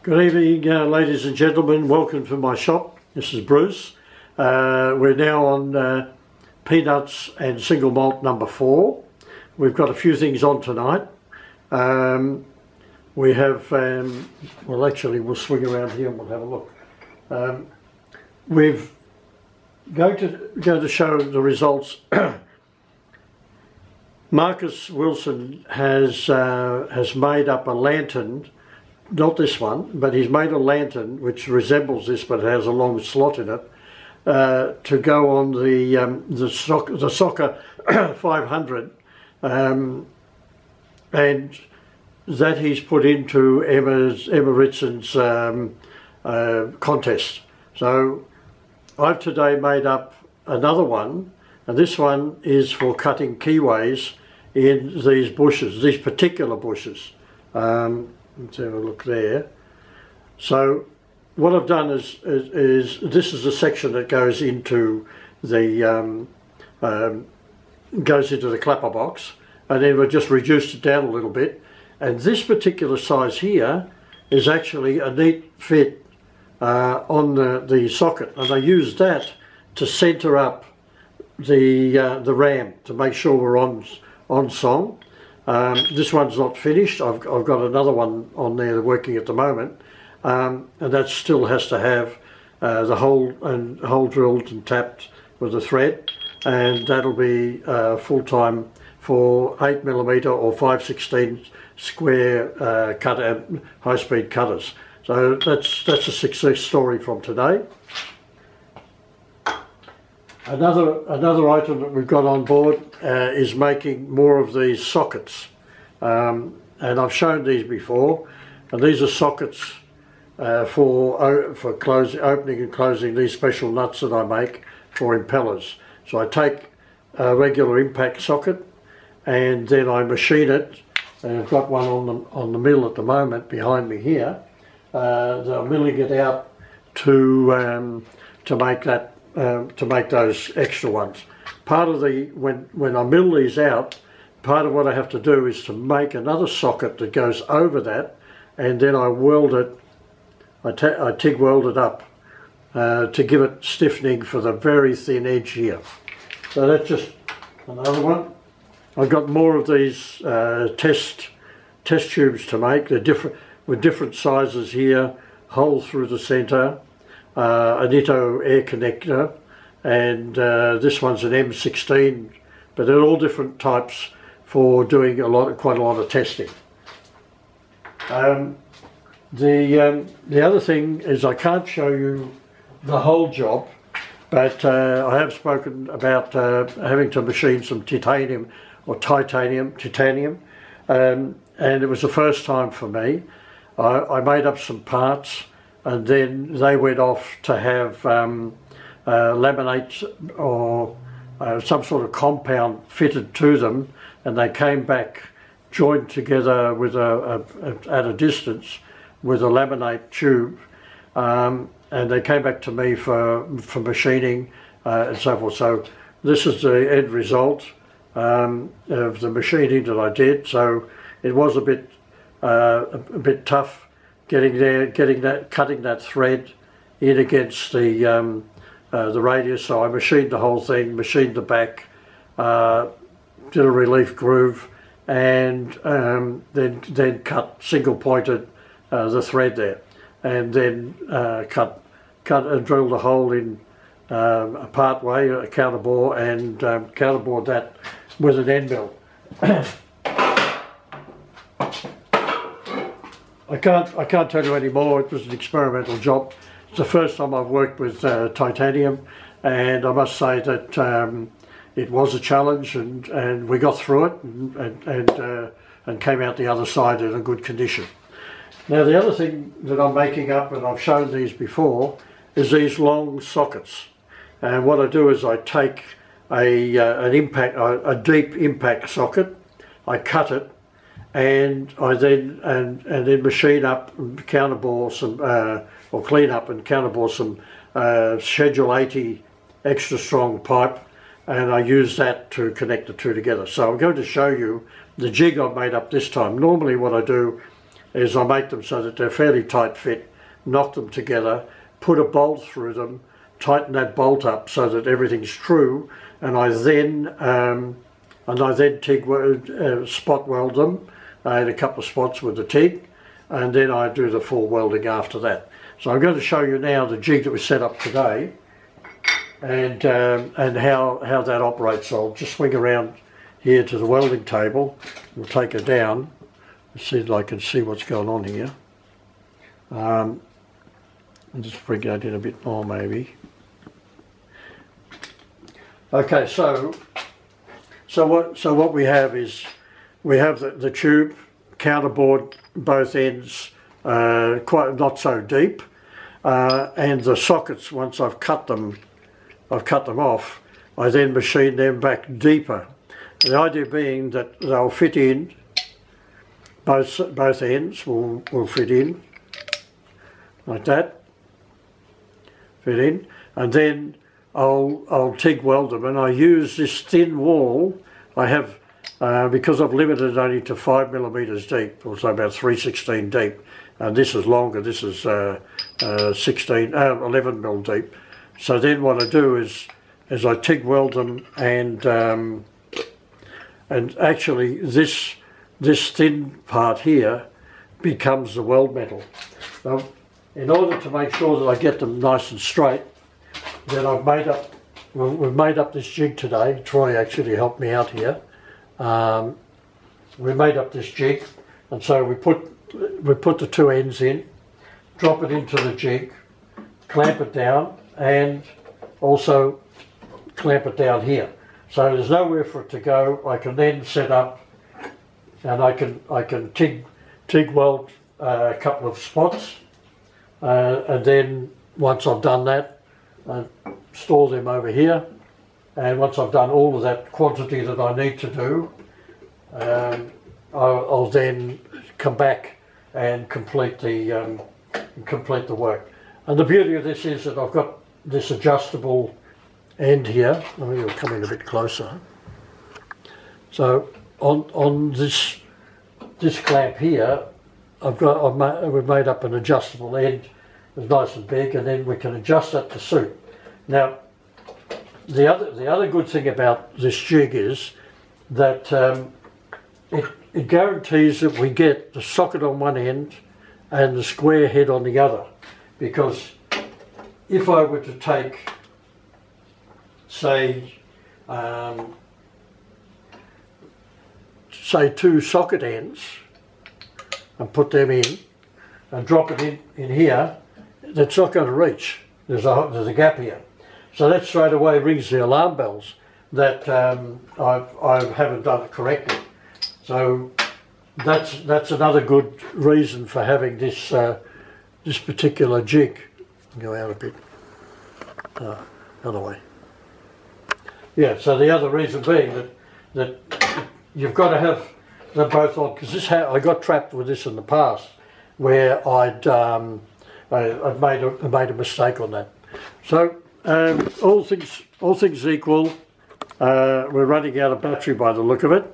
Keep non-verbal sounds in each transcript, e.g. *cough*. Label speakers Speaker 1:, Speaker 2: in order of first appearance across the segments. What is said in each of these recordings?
Speaker 1: Good evening, uh, ladies and gentlemen. Welcome to my shop. This is Bruce. Uh, we're now on uh, peanuts and single malt number four. We've got a few things on tonight. Um, we have, um, well, actually, we'll swing around here and we'll have a look. Um, we've going to going to show the results. *coughs* Marcus Wilson has uh, has made up a lantern not this one, but he's made a lantern which resembles this, but has a long slot in it, uh, to go on the um, the, soc the Zocca *coughs* 500, um, and that he's put into Emma's Emma Ritson's um, uh, contest. So I've today made up another one, and this one is for cutting keyways in these bushes, these particular bushes. Um, Let's have a look there. So what I've done is, is, is this is the section that goes into the um, um, goes into the clapper box and then we've just reduced it down a little bit. And this particular size here is actually a neat fit uh, on the, the socket. And I use that to center up the uh, the ram to make sure we're on on song um, this one's not finished. I've, I've got another one on there working at the moment, um, and that still has to have uh, the hole and hole drilled and tapped with a thread, and that'll be uh, full time for eight millimeter or five sixteen square uh, cutter, high speed cutters. So that's that's a success story from today. Another, another item that we've got on board uh, is making more of these sockets. Um, and I've shown these before. And these are sockets uh, for, for closing, opening and closing these special nuts that I make for impellers. So I take a regular impact socket and then I machine it. And I've got one on the, on the mill at the moment behind me here. Uh, I'm milling it out to, um, to make that um, to make those extra ones. Part of the, when, when I mill these out, part of what I have to do is to make another socket that goes over that and then I weld it, I, I TIG weld it up uh, to give it stiffening for the very thin edge here. So that's just another one. I've got more of these uh, test test tubes to make. They're different with different sizes here, hole through the centre, uh, an Ito air connector and uh, this one's an M16 but they're all different types for doing a lot, quite a lot of testing. Um, the um, the other thing is I can't show you the whole job, but uh, I have spoken about uh, having to machine some titanium or titanium, titanium, um, and it was the first time for me. I, I made up some parts and then they went off to have um, uh, laminates or uh, some sort of compound fitted to them and they came back joined together with a, a, a at a distance with a laminate tube um, and they came back to me for, for machining uh, and so forth. So this is the end result um, of the machining that I did. So it was a bit uh, a bit tough getting there, getting that, cutting that thread in against the um, uh, the radius. So I machined the whole thing, machined the back, uh, did a relief groove, and um, then then cut single pointed uh, the thread there, and then uh, cut cut and drilled a hole in um, a part way, a counter bore, and um, counterbored that with an end mill. *coughs* I can't, I can't tell you any more. It was an experimental job. It's the first time I've worked with uh, titanium, and I must say that um, it was a challenge, and, and we got through it, and and and, uh, and came out the other side in a good condition. Now the other thing that I'm making up, and I've shown these before, is these long sockets. And what I do is I take a uh, an impact, a, a deep impact socket, I cut it and I then and and then machine up and counterbore some uh, or clean up and counterbore some uh, Schedule 80 extra strong pipe and I use that to connect the two together. So I'm going to show you the jig I've made up this time. Normally what I do is I make them so that they're fairly tight fit, knock them together, put a bolt through them, tighten that bolt up so that everything's true, and I then um, and I then TIG uh, spot weld them I had a couple of spots with the TIG, and then I do the full welding after that. So I'm going to show you now the jig that was set up today, and um, and how how that operates. So I'll just swing around here to the welding table. We'll take her down and see if I can see what's going on here. Um, I'll just bring that in a bit more maybe. Okay, so so what so what we have is we have the, the tube counterbore both ends uh, quite not so deep uh, and the sockets once I've cut them I've cut them off I then machine them back deeper. The idea being that they'll fit in both both ends will, will fit in like that. Fit in. And then I'll, I'll TIG weld them and I use this thin wall. I have uh, because I've limited it only to 5 millimeters deep or so about 316 deep and this is longer this is uh, uh, 16 uh, 11 mil deep. So then what I do is is I TIG weld them and um, and actually this this thin part here becomes the weld metal. Now, in order to make sure that I get them nice and straight, then I've made up, we've made up this jig today. Troy actually helped me out here. Um, we made up this jig, and so we put we put the two ends in, drop it into the jig, clamp it down, and also clamp it down here. So there's nowhere for it to go. I can then set up and I can I can TIG, TIG weld uh, a couple of spots uh, and then once I've done that I store them over here. And once I've done all of that quantity that I need to do um, I'll, I'll, then come back and complete the um, complete the work. And the beauty of this is that I've got this adjustable end here. Let me come in a bit closer. So on on this this clamp here, I've got I've made, we've made up an adjustable end. Nice and big, and then we can adjust that to suit. Now, the other the other good thing about this jig is that um, it it guarantees that we get the socket on one end and the square head on the other, because if I were to take, say, um, say two socket ends and put them in and drop it in, in here, that's not going to reach. There's a, there's a gap here. So that straight away rings the alarm bells that um, I've, I haven't done it correctly. So that's that's another good reason for having this uh, this particular jig. Go out a bit. Uh, other way. Yeah. So the other reason being that that you've got to have them both on because this I got trapped with this in the past where I'd um, I, would made a, made a mistake on that. So um, all things all things equal, uh, we're running out of battery by the look of it.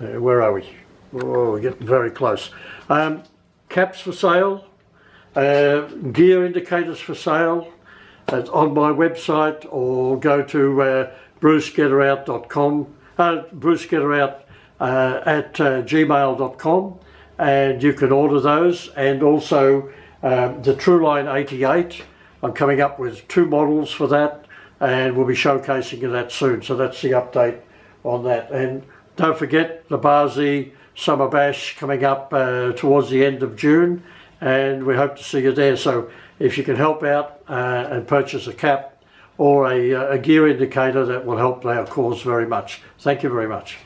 Speaker 1: Uh, where are we? Oh, we're getting very close. Um, caps for sale, uh, gear indicators for sale. It's on my website or go to uh, brucegetterout.com uh, Bruce Getterout uh, at uh, gmail.com and you can order those and also um, the True-Line 88 I'm coming up with two models for that and we'll be showcasing that soon so that's the update on that and don't forget the Bar Z Summer Bash coming up uh, towards the end of June and we hope to see you there so if you can help out uh, and purchase a cap or a, a gear indicator that will help our cause very much. Thank you very much.